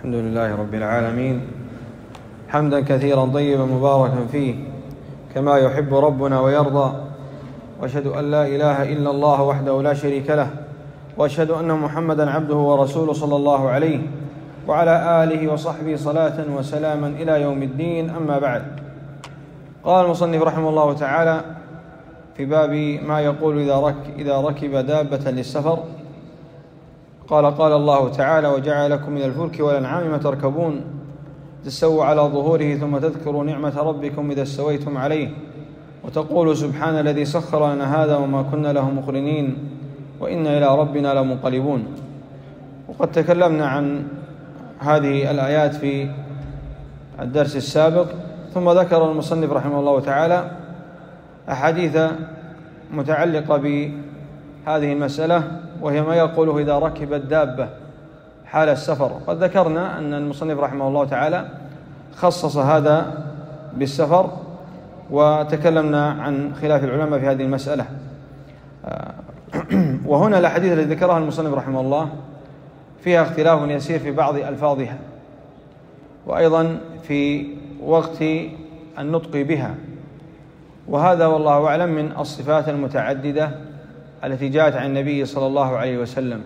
الحمد لله رب العالمين. حمدا كثيرا طيبا مباركا فيه كما يحب ربنا ويرضى. وأشهد أن لا إله إلا الله وحده لا شريك له. وأشهد أن محمدا عبده ورسوله صلى الله عليه وعلى آله وصحبه صلاة وسلاما إلى يوم الدين. أما بعد قال المصنف رحمه الله تعالى في باب ما يقول إذا رك إذا ركب دابة للسفر. قال قال الله تعالى وجعل لكم من الفلك والأنعام ما تركبون تستووا على ظهوره ثم تذكروا نعمة ربكم إذا استويتم عليه وتقول سبحان الذي سخر لنا هذا وما كنا له مقرنين وإنا إلى ربنا لمنقلبون. وقد تكلمنا عن هذه الآيات في الدرس السابق. ثم ذكر المصنف رحمه الله تعالى أحاديث متعلقة بهذه المسألة وهي ما يقوله إذا ركب الدابه حال السفر. قد ذكرنا أن المصنف رحمه الله تعالى خصص هذا بالسفر وتكلمنا عن خلاف العلماء في هذه المسألة. وهنا الأحاديث التي ذكرها المصنف رحمه الله فيها اختلاف يسير في بعض ألفاظها وأيضا في وقت النطق بها. وهذا والله أعلم من الصفات المتعددة التي جاءت عن النبي صلى الله عليه وسلم.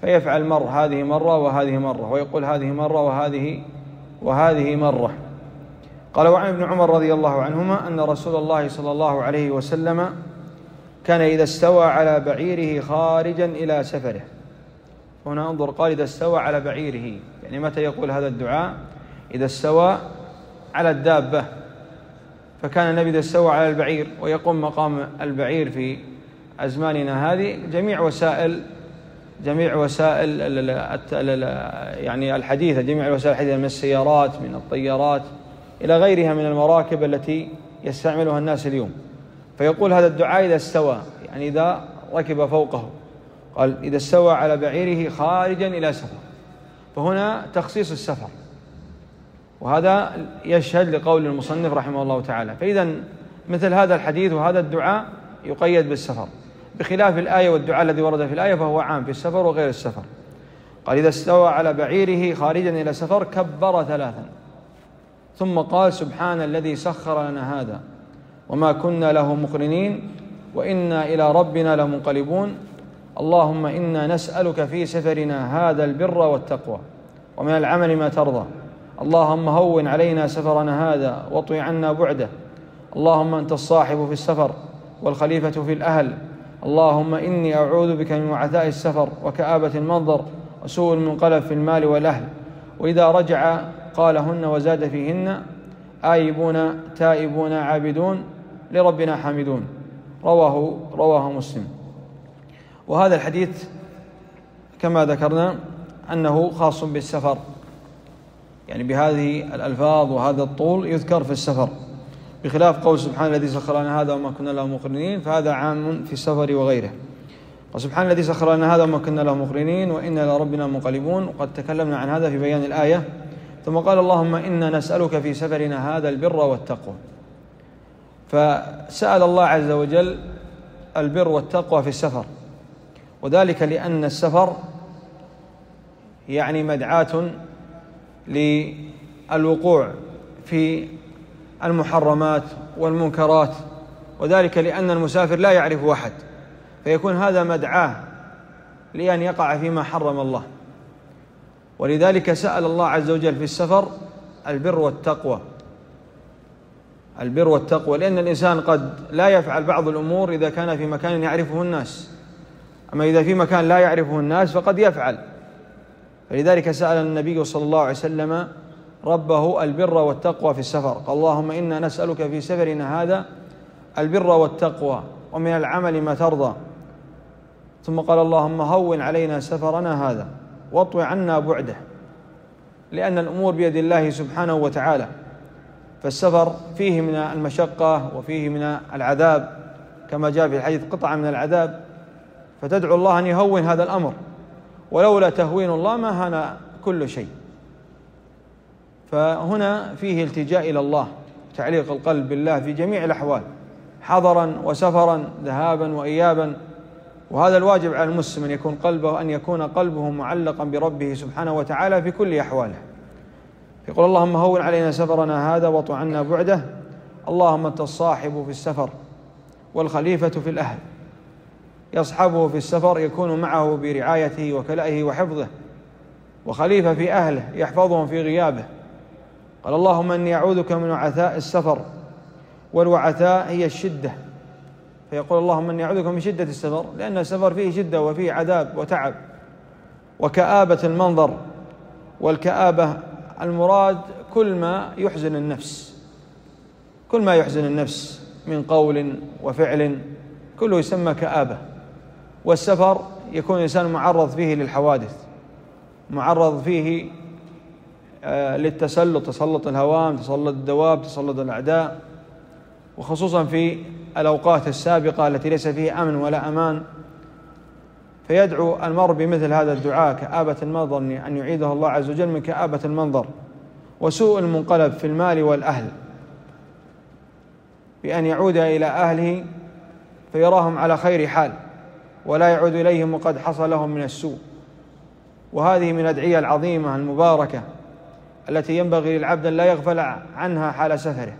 فيفعل مر هذه مرة وهذه مرة ويقول هذه مرة وهذه وهذه مرة. قال وعن ابن عمر رضي الله عنهما أن رسول الله صلى الله عليه وسلم كان إذا استوى على بعيره خارجا إلى سفره. هنا انظر قال إذا استوى على بعيره يعني متى يقول هذا الدعاء؟ إذا استوى على الدابة. فكان النبي إذا استوى على البعير ويقوم مقام البعير في أزماننا هذه جميع وسائل جميع وسائل يعني الحديثة جميع الوسائل الحديثة من السيارات من الطيارات إلى غيرها من المراكب التي يستعملها الناس اليوم. فيقول هذا الدعاء إذا استوى يعني إذا ركب فوقه. قال إذا استوى على بعيره خارجا إلى سفر. فهنا تخصيص السفر. وهذا يشهد لقول المصنف رحمه الله تعالى. فإذا مثل هذا الحديث وهذا الدعاء يقيد بالسفر. بخلاف الآية والدعاء الذي ورد في الآية فهو عام في السفر وغير السفر. قال إذا استوى على بعيره خارجا إلى سفر كبر ثلاثا. ثم قال سبحان الذي سخر لنا هذا. وما كنا له مقرنين وإنا إلى ربنا لمنقلبون. اللهم إنا نسألك في سفرنا هذا البر والتقوى. ومن العمل ما ترضى. اللهم هون علينا سفرنا هذا واطوي عنا بعده. اللهم أنت الصاحب في السفر والخليفة في الأهل. اللهم إني أعوذ بك من وعثاء السفر وكآبة المنظر وسوء المنقلب في المال والأهل. وإذا رجع قالهن وزاد فيهن آيبون تائبون عابدون لربنا حامدون. رواه رواه مسلم. وهذا الحديث كما ذكرنا أنه خاص بالسفر. يعني بهذه الألفاظ وهذا الطول يذكر في السفر. بخلاف قول سبحان الذي سخر لنا هذا وما كنا له مقرنين فهذا عام في السفر وغيره. وسبحان الذي سخر لنا هذا وما كنا له مقرنين وإنا إلى ربنا منقلبون. وقد تكلمنا عن هذا في بيان الآية. ثم قال اللهم إنا نسألك في سفرنا هذا البر والتقوى. فسأل الله عز وجل البر والتقوى في السفر. وذلك لأن السفر يعني مدعاة للوقوع في المحرمات والمنكرات وذلك لأن المسافر لا يعرف أحد فيكون هذا مدعاة لأن يقع فيما حرم الله. ولذلك سأل الله عز وجل في السفر البر والتقوى البر والتقوى لأن الإنسان قد لا يفعل بعض الأمور إذا كان في مكان يعرفه الناس. أما إذا في مكان لا يعرفه الناس فقد يفعل. فلذلك سأل النبي صلى الله عليه وسلم ربه البر والتقوى في السفر. قال اللهم إنا نسألك في سفرنا هذا البر والتقوى ومن العمل ما ترضى. ثم قال اللهم هون علينا سفرنا هذا واطوي عنا بعده. لأن الأمور بيد الله سبحانه وتعالى. فالسفر فيه من المشقة وفيه من العذاب. كما جاء في الحديث قطعة من العذاب. فتدعو الله أن يهون هذا الأمر. ولولا تهوين الله ما هان كل شيء. فهنا فيه التجاء إلى الله تعليق القلب بالله في جميع الأحوال حضرا وسفرا ذهابا وايابا. وهذا الواجب على المسلم أن يكون قلبه أن يكون قلبه معلقا بربه سبحانه وتعالى في كل أحواله. يقول اللهم هون علينا سفرنا هذا واطع عنا بعده. اللهم أنت الصاحب في السفر والخليفة في الأهل. يصحبه في السفر يكون معه برعايته وكلائه وحفظه. وخليفة في أهله يحفظهم في غيابه. قال اللهم إني أعوذك من وعثاء السفر والوعثاء هي الشدة. فيقول اللهم إني أعوذك من شدة السفر لأن السفر فيه شدة وفيه عذاب وتعب وكآبة المنظر والكآبة المراد كل ما يحزن النفس كل ما يحزن النفس من قول وفعل كله يسمى كآبة. والسفر يكون الإنسان معرض فيه للحوادث معرض فيه للتسلط تسلط الهوام تسلط الدواب تسلط الأعداء. وخصوصا في الأوقات السابقة التي ليس فيها أمن ولا أمان. فيدعو المرء بمثل هذا الدعاء كآبة المنظر أن يعيده الله عز وجل من كآبة المنظر. وسوء المنقلب في المال والأهل. بأن يعود إلى أهله فيراهم على خير حال ولا يعود إليهم وقد حصل لهم من السوء. وهذه من الأدعية العظيمة المباركة. التي ينبغي للعبد أن لا يغفل عنها حال سفره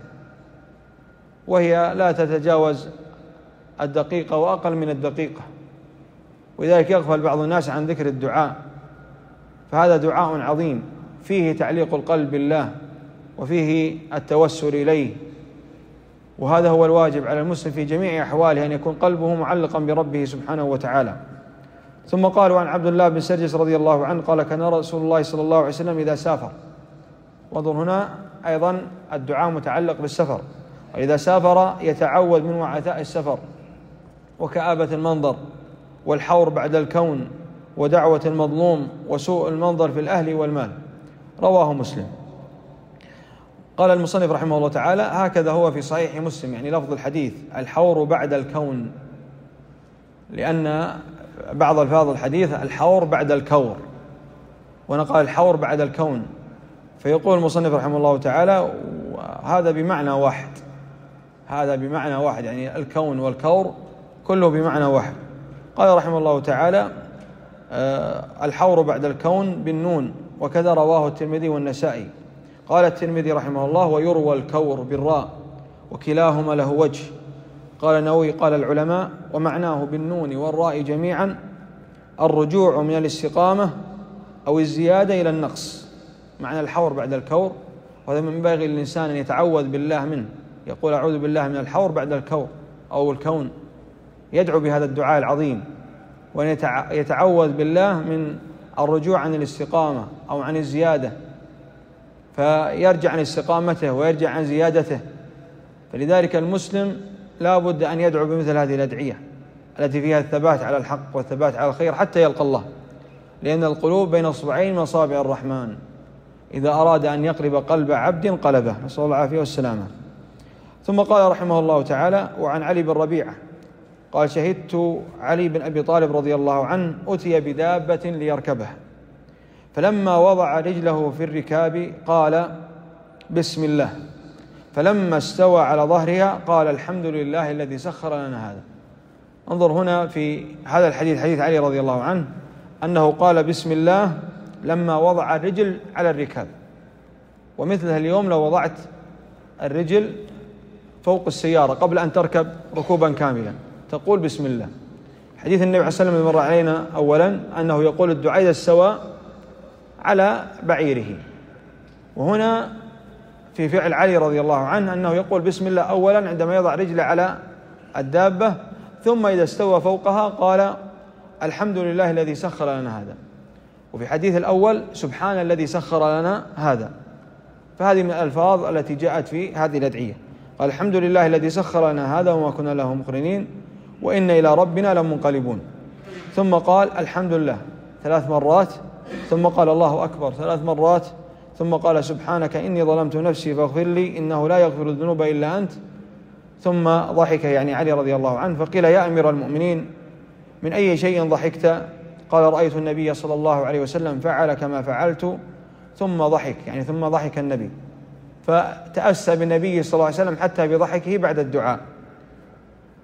وهي لا تتجاوز الدقيقة وأقل من الدقيقة. ولذلك يغفل بعض الناس عن ذكر الدعاء فهذا دعاء عظيم فيه تعليق القلب بالله وفيه التوسل إليه. وهذا هو الواجب على المسلم في جميع أحواله أن يكون قلبه معلقا بربه سبحانه وتعالى. ثم قالوا عن عبد الله بن سرجس رضي الله عنه قال كان رسول الله صلى الله عليه وسلم إذا سافر. وانظر هنا أيضا الدعاء متعلق بالسفر. وإذا سافر يتعوذ من وعثاء السفر وكآبة المنظر والحور بعد الكون ودعوة المظلوم وسوء المنظر في الأهل والمال. رواه مسلم. قال المصنف رحمه الله تعالى هكذا هو في صحيح مسلم. يعني لفظ الحديث الحور بعد الكون. لأن بعض الفاظ الحديث الحور بعد الكور. ونقال الحور بعد الكون. فيقول المصنف رحمه الله تعالى هذا بمعنى واحد هذا بمعنى واحد يعني الكون والكور كله بمعنى واحد. قال رحمه الله تعالى آه، الحور بعد الكون بالنون وكذا رواه الترمذي والنسائي. قال الترمذي رحمه الله ويروى الكور بالراء وكلاهما له وجه. قال النووي قال العلماء ومعناه بالنون والراء جميعا الرجوع من الاستقامة أو الزيادة إلى النقص. معنى الحور بعد الكور. وهذا من ينبغي للإنسان أن يتعوذ بالله منه. يقول أعوذ بالله من الحور بعد الكور أو الكون. يدعو بهذا الدعاء العظيم. وأن يتعوذ بالله من الرجوع عن الاستقامة أو عن الزيادة. فيرجع عن استقامته ويرجع عن زيادته. فلذلك المسلم لا بد أن يدعو بمثل هذه الأدعية التي فيها الثبات على الحق والثبات على الخير حتى يلقى الله. لأن القلوب بين أصبعين من أصابع الرحمن. إذا أراد أن يقلب قلب عبد قلبه. نسأل الله العافية والسلامة. ثم قال رحمه الله تعالى وعن علي بن ربيعة. قال شهدت علي بن أبي طالب رضي الله عنه أتي بدابة ليركبها فلما وضع رجله في الركاب قال بسم الله. فلما استوى على ظهرها قال الحمد لله الذي سخر لنا هذا. انظر هنا في هذا الحديث حديث علي رضي الله عنه أنه قال بسم الله. لما وضع الرجل على الركاب. ومثلها اليوم لو وضعت الرجل فوق السيارة قبل أن تركب ركوبا كاملا. تقول بسم الله. حديث النبي عليه الصلاة والسلام مر علينا أولا أنه يقول الدعاء استوى على بعيره. وهنا في فعل علي رضي الله عنه أنه يقول بسم الله أولا عندما يضع رجله على الدابة ثم إذا استوى فوقها قال الحمد لله الذي سخر لنا هذا. وفي حديث الأول سبحان الذي سخر لنا هذا. فهذه من الألفاظ التي جاءت في هذه الأدعية. قال الحمد لله الذي سخر لنا هذا وما كنا له مقرنين وإن إلى ربنا لمنقلبون. ثم قال الحمد لله. ثلاث مرات. ثم قال الله أكبر. ثلاث مرات. ثم قال سبحانك إني ظلمت نفسي فاغفر لي إنه لا يغفر الذنوب إلا أنت. ثم ضحك يعني علي رضي الله عنه فقيل يا أمير المؤمنين من أي شيء ضحكت؟ قال رأيت النبي صلى الله عليه وسلم فعل كما فعلت ثم ضحك يعني ثم ضحك النبي. فتأسى بالنبي صلى الله عليه وسلم حتى بضحكه بعد الدعاء.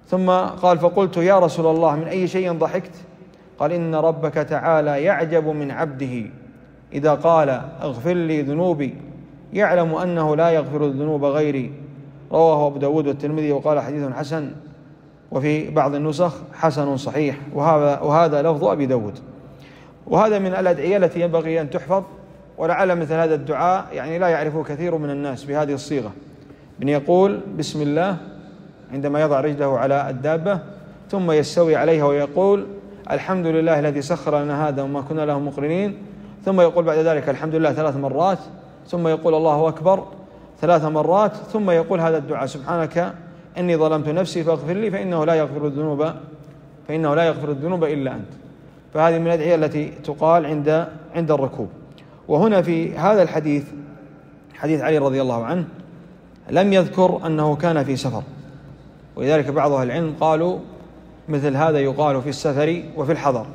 ثم قال فقلت يا رسول الله من أي شيء ضحكت؟ قال إن ربك تعالى يعجب من عبده. إذا قال اغفر لي ذنوبي يعلم أنه لا يغفر الذنوب غيري. رواه أبو داود والترمذي وقال حديث حسن. وفي بعض النسخ حسن صحيح. وهذا, وهذا لفظ أبي داود. وهذا من الأدعية التي ينبغي أن تحفظ ولعل مثل هذا الدعاء يعني لا يعرفه كثير من الناس بهذه الصيغة. من يقول بسم الله عندما يضع رجله على الدابة ثم يستوي عليها ويقول الحمد لله الذي سخر لنا هذا وما كنا له مقرنين. ثم يقول بعد ذلك الحمد لله ثلاث مرات. ثم يقول الله أكبر ثلاث مرات. ثم يقول هذا الدعاء سبحانك إني ظلمت نفسي فاغفر لي فإنه لا يغفر الذنوب فإنه لا يغفر الذنوب إلا أنت. فهذه من الأدعية التي تقال عند عند الركوب. وهنا في هذا الحديث حديث علي رضي الله عنه لم يذكر أنه كان في سفر. ولذلك بعض أهل العلم قالوا مثل هذا يقال في السفر وفي الحضر.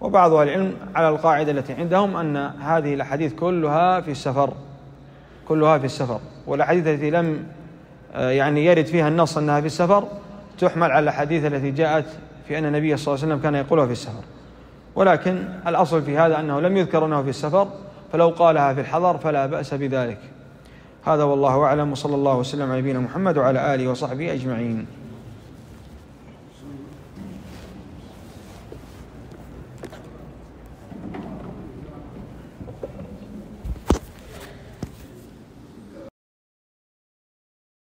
وبعض أهل العلم على القاعدة التي عندهم أن هذه الأحاديث كلها في السفر كلها في السفر. والأحاديث التي لم يعني يرد فيها النص أنها في السفر تحمل على الأحاديث التي جاءت في أن النبي صلى الله عليه وسلم كان يقولها في السفر. ولكن الأصل في هذا أنه لم يذكر أنه في السفر فلو قالها في الحضر فلا بأس بذلك. هذا والله أعلم وصلى الله وسلم على نبينا محمد وعلى آله وصحبه أجمعين.